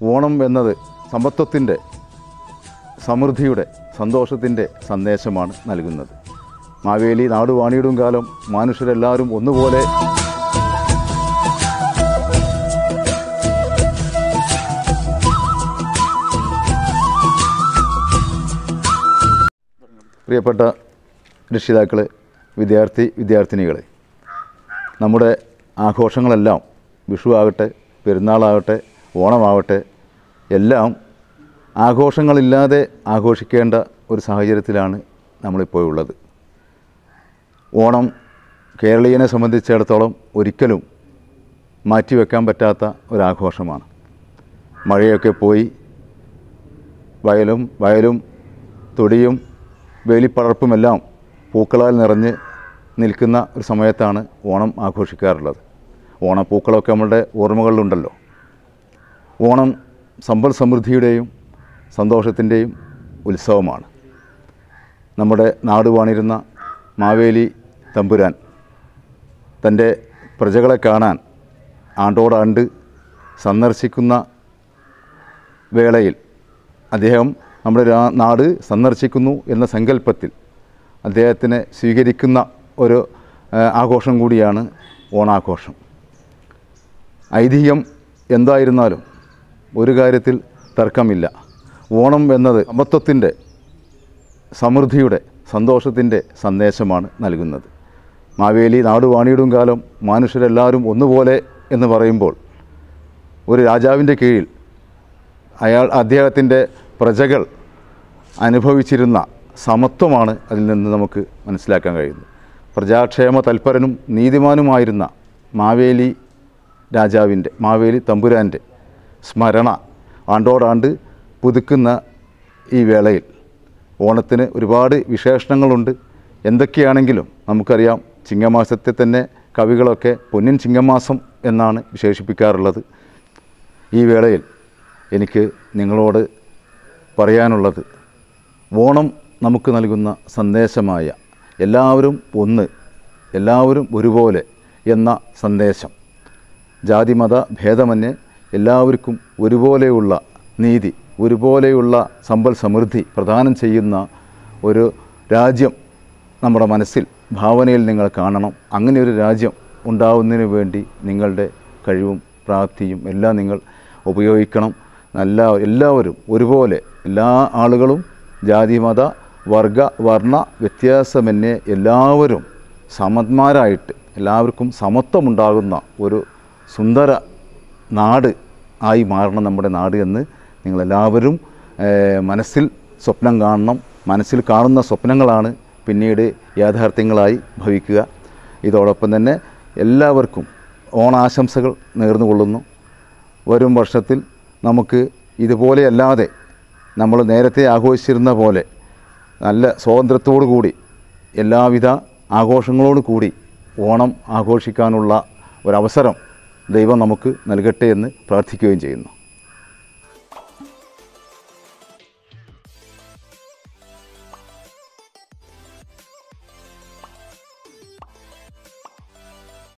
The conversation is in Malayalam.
ഓണം എന്നത് സമത്വത്തിന്റെ സമൃദ്ധിയുടെ സന്തോഷത്തിന്റെ സന്ദേശമാണ് നൽകുന്നത്. മാവേലി നാടുവാണിയിടും കാലം മനുഷ്യരെല്ലാവരും ഒന്നുപോലെ പ്രിയപ്പെട്ട രക്ഷിതാക്കൾ വിദ്യാർത്ഥി വിദ്യാർത്ഥിനികളെ നമ്മുടെ ആഘോഷങ്ങളെല്ലാം വിഷു ആകട്ടെ പെരുന്നാളാകട്ടെ ഓണമാവട്ടെ. എല്ലാം ആഘോഷങ്ങളില്ലാതെ ആഘോഷിക്കേണ്ട ഒരു സാഹചര്യത്തിലാണ് നമ്മളിപ്പോൾ ഉള്ളത്. ഓണം കേരളീയനെ സംബന്ധിച്ചിടത്തോളം ഒരിക്കലും മാറ്റിവെക്കാൻ പറ്റാത്ത ഒരാഘോഷമാണ്. മഴയൊക്കെ പോയി വയലും വയലും തൊടിയും വേലിപ്പടർപ്പുമെല്ലാം പൂക്കളാൽ നിറഞ്ഞ് നിൽക്കുന്ന ഒരു സമയത്താണ് ഓണം ആഘോഷിക്കാറുള്ളത്. ഓണപ്പൂക്കളൊക്കെ നമ്മളുടെ ഓർമ്മകളിലുണ്ടല്ലോ. ഓണം സമ്പൽ സമൃദ്ധിയുടെയും സന്തോഷത്തിന്റെയും ഉത്സവമാണ്. നമ്മുടെ നാട് വാണിരുന്ന മാവേലി തമ്പുരാൻ തന്റെ പ്രജകളെ കാണാൻ ആണ്ടോടാണ്ട് സന്ദർശിക്കുന്ന വേളയിൽ അദ്ദേഹം നമ്മുടെ നാട് സന്ദർശിക്കുന്നു എന്ന സങ്കല്പത്തിൽ അദ്ദേഹത്തിനെ സ്വീകരിക്കുന്ന ഒരു ആഘോഷം കൂടിയാണ് ഓണാഘോഷം. ഐതിഹ്യം എന്തായിരുന്നാലും ഒരു കാര്യത്തിൽ തർക്കമില്ല. ഓണം എന്നത് സമത്വത്തിന്റെ സമൃദ്ധിയുടെ സന്തോഷത്തിന്റെ സന്ദേശമാണ് നൽകുന്നത്. മാവേലി നാട് വാണിയിടും കാലം മനുഷ്യരെല്ലാവരും ഒന്നുപോലെ എന്ന് പറയുമ്പോൾ ഒരു രാജാവിന്റെ കീഴിൽ അയാൾ അദ്ദേഹത്തിന്റെ പ്രജകൾ അനുഭവിച്ചിരുന്ന സമത്വമാണ് അതിൽ നിന്ന് നമുക്ക് മനസ്സിലാക്കാൻ കഴിയുന്നത്. പ്രജാക്ഷേമ തൽപരനും നീതിമാനുമായിരുന്ന മാവേലി രാജാവിന്റെ മാവേലി തമ്പുരാന്റെ സ്മരണ ആണ്ടോടാണ്ട് പുതുക്കുന്ന ഈ വേളയിൽ. ഓണത്തിന് ഒരുപാട് വിശേഷണങ്ങളുണ്ട്. എന്തൊക്കെയാണെങ്കിലും നമുക്കറിയാം. ചിങ്ങമാസത്തെ തന്നെ കവികളൊക്കെ പൊന്നിൻ ചിങ്ങമാസം എന്നാണ് വിശേഷിപ്പിക്കാറുള്ളത്. ഈ വേളയിൽ എനിക്ക് നിങ്ങളോട് പറയാനുള്ളത് ഓണം നമുക്ക് നൽകുന്ന സന്ദേശമായ എല്ലാവരും ഒന്ന് എല്ലാവരും ഒരുപോലെ എന്ന സന്ദേശം. ജാതിമത ഭേദമന്യേ എല്ലാവർക്കും ഒരുപോലെയുള്ള നീതി ഒരുപോലെയുള്ള സമ്പൽ സമൃദ്ധി പ്രദാനം ചെയ്യുന്ന ഒരു രാജ്യം നമ്മുടെ മനസ്സിൽ ഭാവനയിൽ നിങ്ങൾ കാണണം. അങ്ങനെ ഒരു രാജ്യം ഉണ്ടാവുന്നതിന് വേണ്ടി നിങ്ങളുടെ കഴിവും പ്രാപ്തിയും എല്ലാം നിങ്ങൾ ഉപയോഗിക്കണം. നല്ല എല്ലാവരും ഒരുപോലെ എല്ലാ ആളുകളും ജാതി മത വർഗ വർണ വ്യത്യാസമന്യേ എല്ലാവരും സമന്മാരായിട്ട് എല്ലാവർക്കും സമത്വമുണ്ടാകുന്ന ഒരു സുന്ദര നാട് ആയി മാറണം നമ്മുടെ നാട് എന്ന് നിങ്ങളെല്ലാവരും മനസ്സിൽ സ്വപ്നം കാണണം. മനസ്സിൽ കാണുന്ന സ്വപ്നങ്ങളാണ് പിന്നീട് യാഥാർത്ഥ്യങ്ങളായി ഭവിക്കുക. ഇതോടൊപ്പം തന്നെ എല്ലാവർക്കും ഓണാശംസകൾ നേർന്നുകൊള്ളുന്നു. വരും വർഷത്തിൽ നമുക്ക് ഇതുപോലെയല്ലാതെ നമ്മൾ നേരത്തെ ആഘോഷിച്ചിരുന്ന പോലെ നല്ല സ്വാതന്ത്ര്യത്തോടു കൂടി എല്ലാവിധ ആഘോഷങ്ങളോടു കൂടി ഓണം ആഘോഷിക്കാനുള്ള ഒരവസരം ദൈവം നമുക്ക് നൽകട്ടെ എന്ന് പ്രാർത്ഥിക്കുകയും ചെയ്യുന്നു.